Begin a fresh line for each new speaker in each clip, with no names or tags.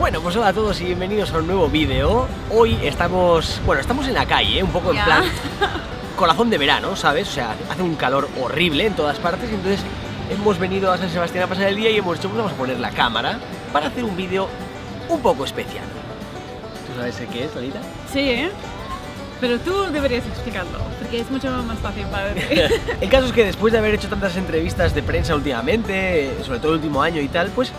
Bueno, pues hola a todos y bienvenidos a un nuevo vídeo. Hoy estamos, bueno, estamos en la calle, ¿eh? un poco en plan corazón de verano, ¿sabes? O sea, hace un calor horrible en todas partes y entonces hemos venido a San Sebastián a pasar el día y hemos dicho, pues vamos a poner la cámara para hacer un vídeo un poco especial. ¿Tú sabes qué es, Anita?
Sí, ¿eh? Pero tú deberías explicarlo, porque es mucho más fácil para ti.
El caso es que después de haber hecho tantas entrevistas de prensa últimamente, sobre todo el último año y tal, pues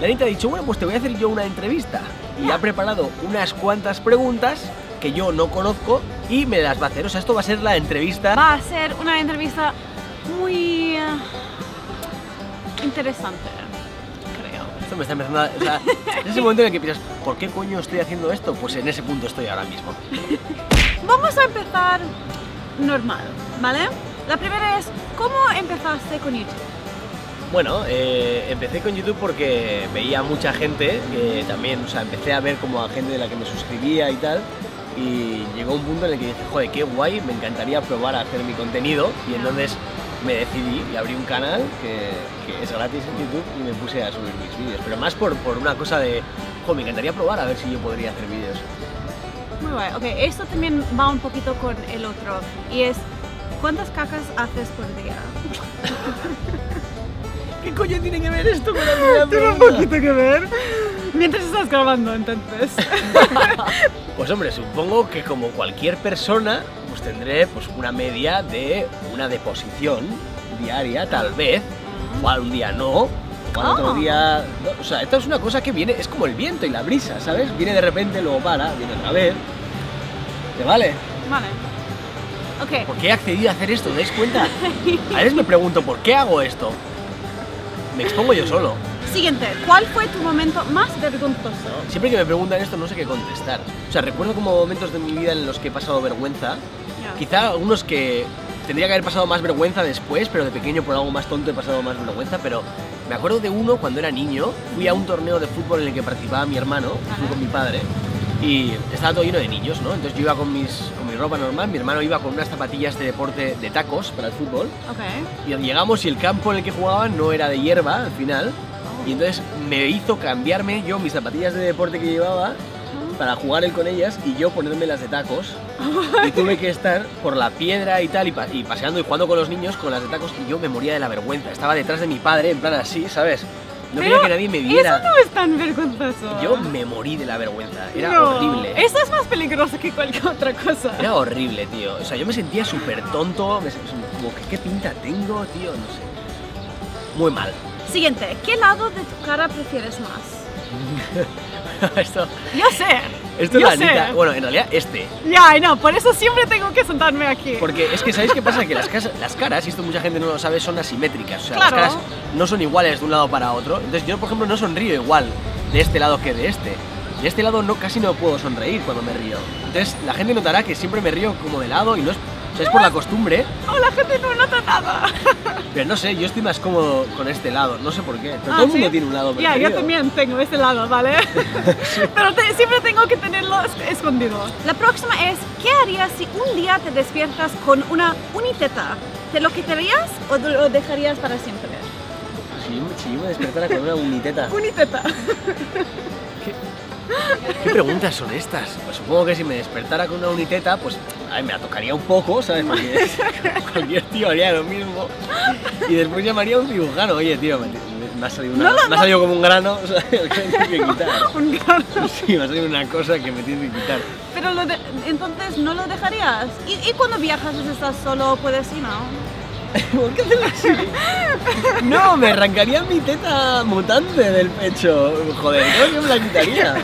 la Anita ha dicho, bueno, pues te voy a hacer yo una entrevista. Y ha preparado unas cuantas preguntas que yo no conozco y me las va a hacer. O sea, esto va a ser la entrevista.
Va a ser una entrevista muy eh, interesante, creo.
Esto me está empezando a... O sea, es ese momento en el que piensas, ¿por qué coño estoy haciendo esto? Pues en ese punto estoy ahora mismo.
Vamos a empezar normal, ¿vale? La primera es, ¿cómo empezaste con YouTube?
Bueno, eh, empecé con YouTube porque veía mucha gente, que también, o sea, empecé a ver como a gente de la que me suscribía y tal, y llegó un punto en el que dije, joder, qué guay, me encantaría probar a hacer mi contenido, y entonces me decidí y abrí un canal que, que es gratis en YouTube y me puse a subir mis vídeos, pero más por, por una cosa de, joder, me encantaría probar a ver si yo podría hacer vídeos.
Muy guay. Ok, esto también va un poquito con el otro, y es, ¿cuántas cacas haces por día?
¿Qué coño tiene que ver esto con la primera
Tiene un poquito que ver. Mientras estás grabando, entonces.
Pues hombre, supongo que como cualquier persona, pues tendré pues una media de una deposición diaria, tal vez. Igual un día no, igual otro
Oh.
día... no, o sea, esto es una cosa que viene, es como el viento y la brisa, ¿sabes? Viene de repente, luego para, viene otra vez. ¿Te vale?
Vale. Ok,
¿Por qué he accedido a hacer esto? ¿Te dais cuenta? A veces me pregunto, ¿por qué hago esto? Me expongo yo solo.
siguiente. ¿Cuál fue tu momento más vergonzoso?
Siempre que me preguntan esto no sé qué contestar. O sea, recuerdo como momentos de mi vida en los que he pasado vergüenza,
Ya.
Quizá algunos que tendría que haber pasado más vergüenza después, pero de pequeño por algo más tonto he pasado más vergüenza, pero me acuerdo de uno cuando era niño, fui a un torneo de fútbol en el que participaba mi hermano, fui con mi padre, y estaba todo lleno de niños, ¿no? Entonces yo iba con, mis, con mi ropa normal, mi hermano iba con unas zapatillas de deporte de tacos para el fútbol,
Ok.
y llegamos y el campo en el que jugaban no era de hierba al final, y entonces me hizo cambiarme yo mis zapatillas de deporte que llevaba para jugar él con ellas y yo ponerme las de tacos. Y tuve que estar por la piedra y tal, y, y paseando y jugando con los niños con las de tacos, y yo me moría de la vergüenza. Estaba detrás de mi padre, en plan así, ¿sabes? No quería
Pero
que nadie me viera.
Eso no es tan vergonzoso.
Yo me morí de la vergüenza. Era
No,
horrible.
Eso es más peligroso que cualquier otra cosa.
Era horrible, tío. O sea, yo me sentía súper tonto, me, como que qué pinta tengo, tío, no sé. Muy mal.
Siguiente. ¿Qué lado de tu cara prefieres más?
esto
Yo sé.
Esto es la Anita. Bueno, en realidad este.
Ya, no, por eso siempre tengo que sentarme aquí.
Porque es que, ¿sabéis qué pasa? Que las, cas- las caras, y esto mucha gente no lo sabe, son asimétricas. O sea,
Claro.
las caras no son iguales de un lado para otro. Entonces yo, por ejemplo, no sonrío igual de este lado que de este. De este lado no, casi no puedo sonreír cuando me río. Entonces la gente notará que siempre me río como de lado y no es, es por la costumbre.
Oh, la gente no nota nada.
Pero no sé, yo estoy más cómodo con este lado. No sé por qué. Pero
Ah,
todo el mundo tiene un lado
Ya,
preferido.
yo también tengo este lado, ¿vale? Pero te- siempre tengo que tenerlo es- escondido. La próxima es, ¿qué harías si un día te despiertas con una uniteta? ¿Te lo quitarías o lo dejarías para siempre?
Si, yo me- si yo me despertara con una uniteta.
Uniteta.
¿Qué preguntas son estas? Pues supongo que si me despertara con una uniteta, pues a ver, me la tocaría un poco, ¿sabes? Porque cualquier tío haría lo mismo. Y después llamaría a un cirujano. Oye, tío, me, ha, salido una-
No, no,
me ha
no.
salido como un grano, o sea, que tengo que quitar.
Un gato.
Sí, me ha salido una cosa que me tiene que quitar.
Pero lo de- entonces no lo dejarías. ¿Y, y cuando viajas estás solo puedes ir, no?
¿Por qué así? No, me arrancaría mi teta mutante del pecho. Joder, creo que me la quitaría.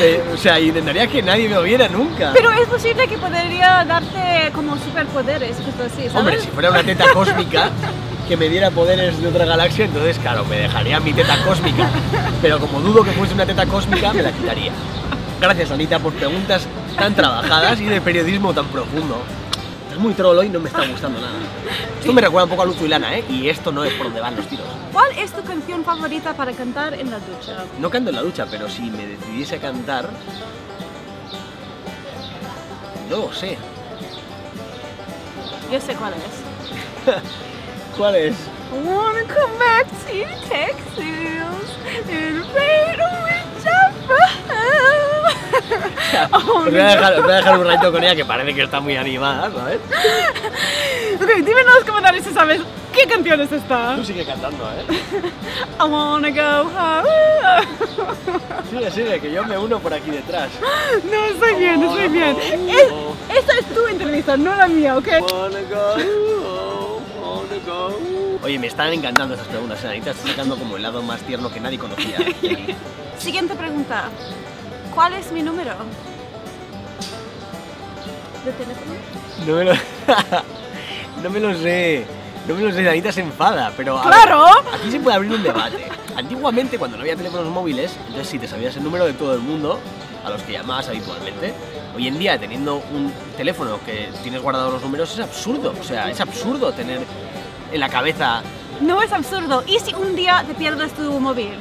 Eh, o sea, intentaría que nadie me viera nunca.
Pero es posible que podría darte como superpoderes, cosas así, ¿sabes?
Hombre, si fuera una teta cósmica que me diera poderes de otra galaxia, entonces claro, me dejaría mi teta cósmica. Pero como dudo que fuese una teta cósmica, me la quitaría. Gracias, Anita, por preguntas tan trabajadas y de periodismo tan profundo. Es muy troll hoy, no me está gustando nada. Esto me recuerda un poco a Luzu y Lana, ¿eh? Y esto no es por donde van los tiros.
¿Cuál es tu canción favorita para cantar en la ducha?
No canto en la ducha, pero si me decidiese a cantar... No lo sé.
Yo sé cuál es.
¿Cuál es?
I wanna come back to Texas and
os, voy a dejar, os voy a dejar un ratito con ella que parece que está muy animada, ¿sabes?
Ok, dime en los comentarios si sabes qué canción es esta.
Tú sigue cantando, ¿eh?
I wanna go home.
Sigue, sigue, que yo me uno por aquí detrás.
No, estoy bien, estoy bien. Es- esta es tu entrevista, no la mía, ¿ok?
Wanna go, wanna go. Oye, me están encantando estas preguntas, ¿eh? Anita está sacando como el lado más tierno que nadie conocía.
Siguiente pregunta. ¿Cuál es mi número? ¿De teléfono?
No me lo, no me lo sé. No me lo sé, Anita se enfada, pero... ver,
¡Claro!
aquí se puede abrir un debate. Antiguamente, cuando no había teléfonos móviles, entonces sí te sabías el número de todo el mundo a los que llamabas habitualmente. Hoy en día, teniendo un teléfono que tienes guardados los números, es absurdo. O sea, es absurdo tener en la cabeza
No es absurdo. ¿Y si un día te pierdes tu móvil?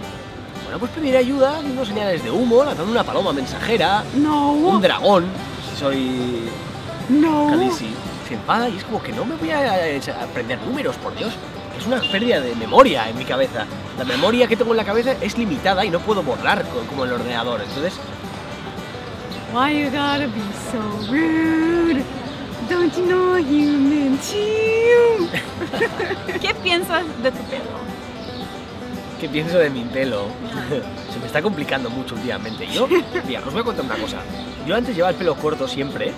Bueno, pues pedir ayuda haciendo señales de humo, lanzando una paloma mensajera,
No.
un dragón, si soy
No.
Khaleesi. Se enfada y es como que no me voy a, a aprender números, por Dios. Es una pérdida de memoria en mi cabeza. La memoria que tengo en la cabeza es limitada y no puedo borrar co- como el ordenador. Entonces,
Why you gotta be so rude? Don't you know you meant you? ¿Qué piensas de tu pelo?
¿qué pienso de mi pelo? Se me está complicando mucho últimamente. Yo, mira, os voy a contar una cosa. Yo antes llevaba el pelo corto siempre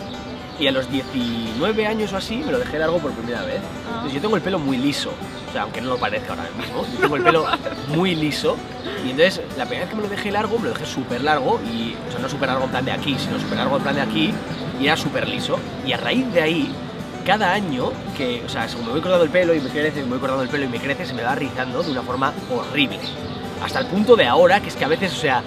y a los 19 años o así me lo dejé largo por primera vez. Entonces yo tengo el pelo muy liso, o sea, aunque no lo parezca ahora mismo, yo tengo el pelo muy liso y entonces la primera vez que me lo dejé largo, me lo dejé súper largo y, o sea, no súper largo en plan de aquí, sino súper largo en plan de aquí y era súper liso y a raíz de ahí cada año que, o sea, según me voy cortando el pelo y me crece, me voy cortando el pelo y me crece, se me va rizando de una forma horrible. Hasta el punto de ahora que es que a veces, o sea,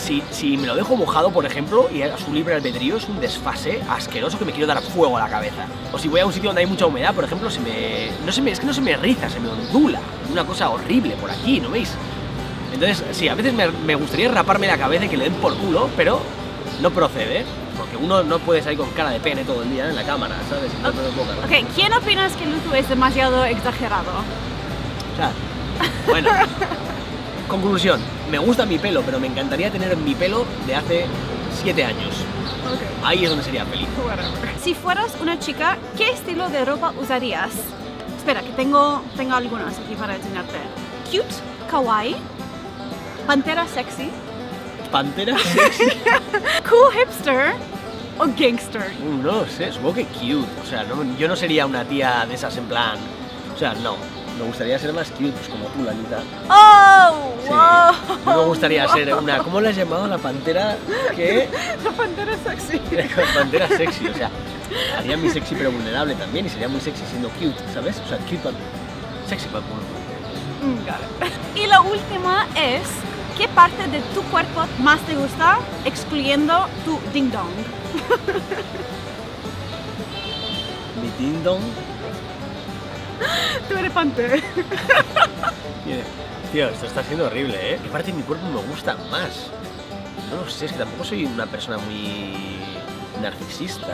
si, si me lo dejo mojado, por ejemplo, y a su libre albedrío es un desfase asqueroso que me quiero dar fuego a la cabeza. O si voy a un sitio donde hay mucha humedad, por ejemplo, se me, no se me, es que no se me riza, se me ondula. Una cosa horrible por aquí, ¿no veis? Entonces, sí, a veces me, me gustaría raparme la cabeza y que le den por culo, pero no procede, porque uno no puede salir con cara de pene todo el día en la cámara, ¿sabes? No.
Ok, ¿quién opinas que Luzu es demasiado exagerado?
O sea, bueno. Conclusión, me gusta mi pelo, pero me encantaría tener mi pelo de hace 7 años.
Ok,
Ahí es donde sería feliz.
Si fueras una chica, ¿qué estilo de ropa usarías? Espera, que tengo, tengo algunas aquí para enseñarte. Cute, kawaii, pantera sexy,
¿Pantera sexy?
cool hipster o gangster.
Uh, no sé, supongo que cute. O sea, no- yo no sería una tía de esas en plan. O sea, no. Me gustaría ser más cute, pues como tú, Lanita.
¡Oh!
Sí.
wow.
No me gustaría ser una. ¿Cómo la has llamado la pantera? ¿Qué?
La pantera sexy.
pantera sexy, o sea, haría mi sexy pero vulnerable también y sería muy sexy siendo cute, ¿sabes? O sea, cute but sexy but vulnerable.
It. Y la última es, ¿qué parte de tu cuerpo más te gusta, excluyendo tu ding dong?
Mi ding dong.
Elefante.
Mire, Tío, esto está siendo horrible, ¿eh? ¿Qué parte de mi cuerpo me gusta más? No lo sé, es que tampoco soy una persona muy narcisista.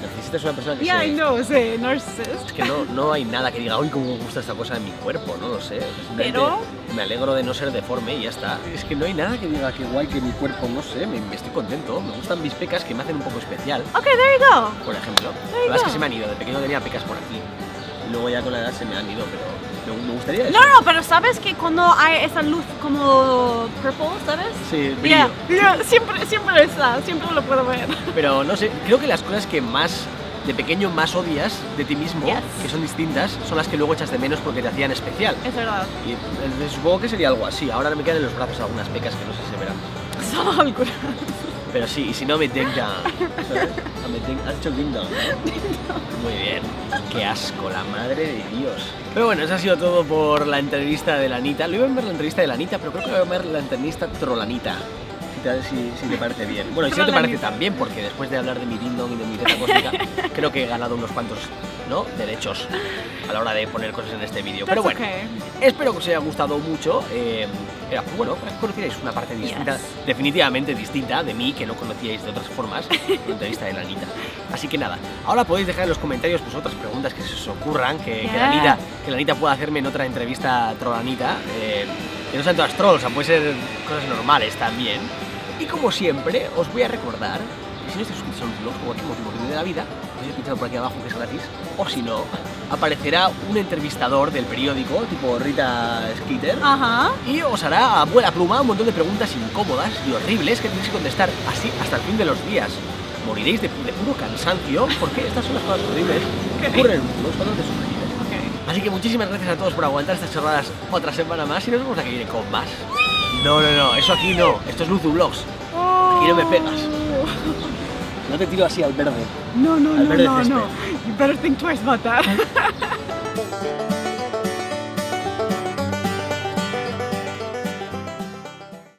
Narcisista es una persona que
Yeah,
se...
I know, sí, narcissist.
Es que no, no hay nada que diga, uy, cómo me gusta esta cosa de mi cuerpo, no lo sé.
Pero-
Me alegro de no ser deforme y ya está. Es que no hay nada que diga que guay que mi cuerpo, no sé, me, me estoy contento. Me gustan mis pecas que me hacen un poco especial,
Ok, there you go.
por ejemplo.
There
La
you
verdad es que
go.
se me han ido, de pequeño tenía pecas por aquí. Luego ya con la edad se me han ido, pero me, me gustaría eso.
No, no, pero sabes que cuando hay esa luz como purple, ¿sabes?
Sí, brillo.
Yeah, siempre, siempre está, siempre lo puedo ver.
Pero no sé, creo que las cosas que más de pequeño más odias de ti mismo,
Yes.
que son distintas, son las que luego echas de menos porque te hacían especial.
Es verdad.
Y entonces, supongo que sería algo así. Ahora me quedan en los brazos algunas pecas que no sé si se verán.
Solo algunas.
Pero sí, y si no me ding down. ¿sabes? Me ding- Has dicho ding down, ¿no? Muy bien. Qué asco, la madre de Dios. Pero bueno, eso ha sido todo por la entrevista de la Anita. Lo iba a ver la entrevista de la Anita, pero creo que voy a ver la entrevista Trolanita. Si te, si, te parece bien. Bueno, y si no te parece tan bien, porque después de hablar de mi ding dong y de mi teta cósmica, creo que he ganado unos cuantos ¿no? derechos a la hora de poner cosas en este vídeo. Pero bueno,
okay.
Espero que os haya gustado mucho. eh, era, bueno, para que conocierais una parte distinta,
Yes.
definitivamente distinta de mí, que no conocíais de otras formas, de la Anita. Así que nada, ahora podéis dejar en los comentarios pues, otras preguntas que se os ocurran, que,
Yeah.
Anita, que pueda hacerme en otra entrevista trolanita. eh, que no sean todas trolls, o sea, pueden ser cosas normales también. Y como siempre, os voy a recordar si no suscritos a los cualquier motivo que de la vida, podéis pinchar por aquí abajo que es gratis, o si no, aparecerá un entrevistador del periódico, tipo Rita Skeeter,
Ajá.
y os hará a buena pluma un montón de preguntas incómodas y horribles que tenéis que contestar así hasta el fin de los días. Moriréis de, de puro cansancio porque estas son las cosas horribles que ocurren en los cuando te suscribes.
Ok.
Así que muchísimas gracias a todos por aguantar estas chorradas otra semana más y nos vemos la que viene con más. No, no, no, eso aquí no, esto es Luzu Vlogs. Aquí no me pegas. No te tiro así al verde.
No, no,
Al
no,
verde
no, no. You better think twice about that.